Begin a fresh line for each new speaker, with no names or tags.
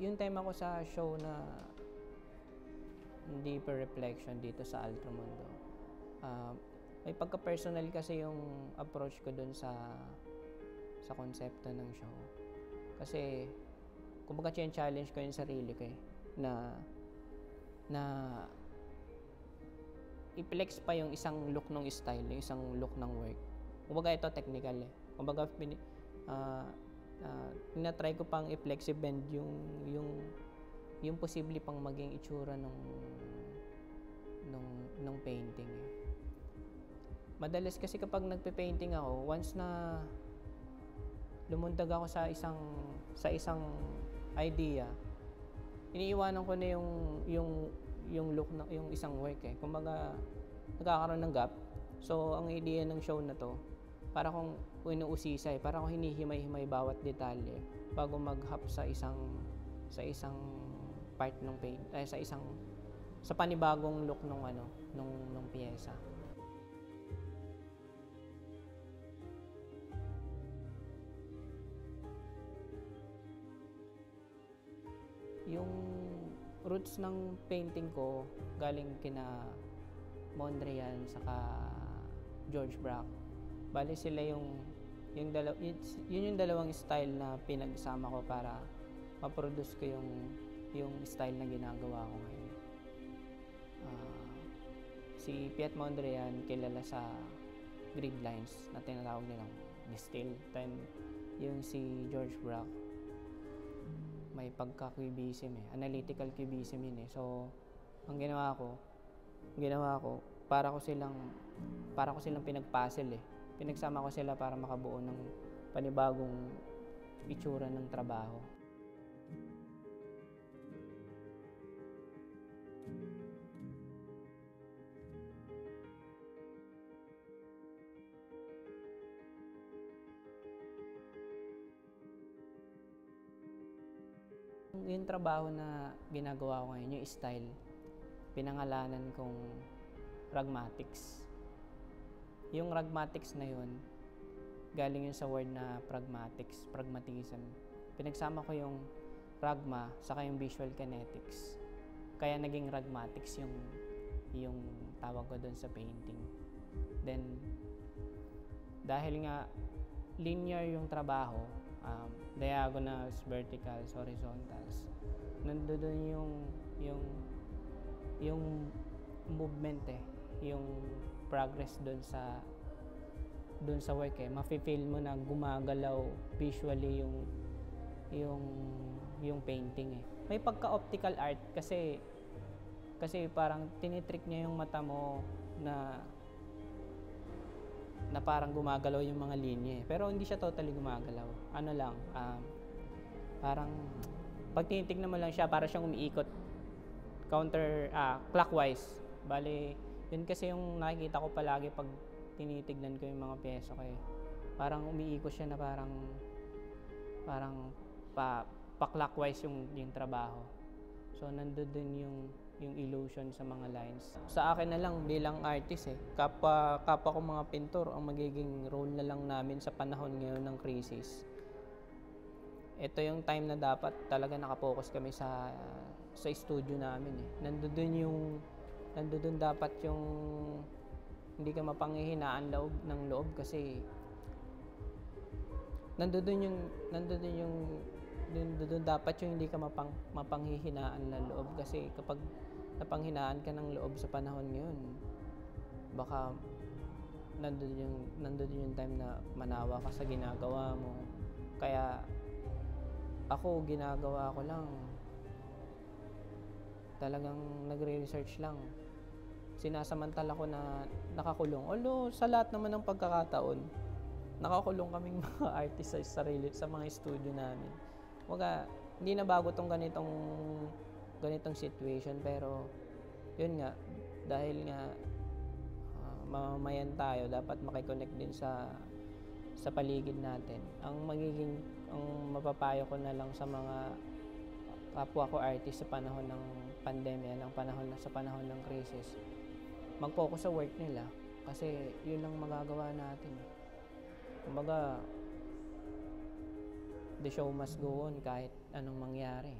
yung tema ko sa show na deeper reflection dito sa Altromundo. Uh, may pagka-personal kasi yung approach ko dun sa sa konsepto ng show. Kasi kumbaga challenge ko yung sarili ko eh, na na i-flex pa yung isang look ng style, yung isang look ng work. Kumbaga ito technical eh. Kumbaga uh, uh, tinatry ko pang i-flex bend yung yung yung posible pang maging itsura ng nung nung painting. Madalas kasi kapag nagpe-painting ako, once na lumundag ako sa isang sa isang idea, iniiwanan ko na yung yung yung look ng yung isang work eh. Kumbaga nagkakaroon ng gap. So ang idea ng show na to, para kung inuusisay, para kung hinihimay-himay bawat detalye bago mag-hop sa isang sa isang part ng paint, eh, sa isang sa panibagong look nung ano, nung nung piyesa. Yung roots ng painting ko galing kina Mondrian saka George Braque. Bali sila yung yung dalaw yun, yun yung dalawang style na pinagsama ko para ma-produce ko yung yung style na ginagawa ko ngayon. Uh, si Piet Mondrian kilala sa grid lines na tinatawag nilang distill. Then yung si George Braque may pagka-cubism eh. Analytical cubism yun eh. So, ang ginawa ko, ginawa ko, para ko silang, para ko silang pinagpuzzle eh. Pinagsama ko sila para makabuo ng panibagong itsura ng trabaho. Yung trabaho na ginagawa ko ngayon, yung style, pinangalanan kong pragmatics. Yung pragmatics na yun, galing yun sa word na pragmatics, pragmatism. Pinagsama ko yung pragma saka yung visual kinetics. Kaya naging pragmatics yung yung tawag ko doon sa painting. Then dahil nga linear yung trabaho, um, diagonals, verticals, horizontals. Nandoon yung yung yung movement eh, yung progress doon sa doon sa work eh. Mafe-feel mo na gumagalaw visually yung yung yung painting eh. May pagka-optical art kasi kasi parang tinitrick niya yung mata mo na na parang gumagalaw yung mga linya eh. Pero hindi siya totally gumagalaw. Ano lang, um, parang pag tinitignan mo lang siya, para siyang umiikot counter, ah, clockwise. Bali, yun kasi yung nakikita ko palagi pag tinitignan ko yung mga pyesa ko eh. Parang umiikot siya na parang parang pa, pa clockwise yung, yung trabaho. So, nandun din yung yung illusion sa mga lines. Sa akin na lang bilang artist eh, kapwa, kapwa ko mga pintor, ang magiging role na lang namin sa panahon ngayon ng crisis. Ito yung time na dapat talaga nakapokus kami sa sa studio namin eh. Nandoon yung nandoon dapat yung hindi ka mapanghihinaan loob ng loob kasi nandoon yung nandoon yung doon dapat yung hindi ka mapang, mapanghihinaan ng loob kasi kapag napanghinaan ka ng loob sa panahon ngayon, baka nandun yung, nandun yung time na manawa ka sa ginagawa mo. Kaya ako, ginagawa ko lang, talagang nagre-research lang. Sinasamantala ko na nakakulong. Although sa lahat naman ng pagkakataon, nakakulong kaming mga artist sa sarili, sa mga studio namin. Waga, hindi na bago tong ganitong ganitong situation pero yun nga dahil nga uh, mamamayan tayo dapat makikonnect din sa sa paligid natin ang magiging ang mapapayo ko na lang sa mga kapwa ko artist sa panahon ng pandemya ng panahon sa panahon ng crisis mag-focus sa work nila kasi yun lang magagawa natin. Kumbaga the show must go on kahit anong mangyari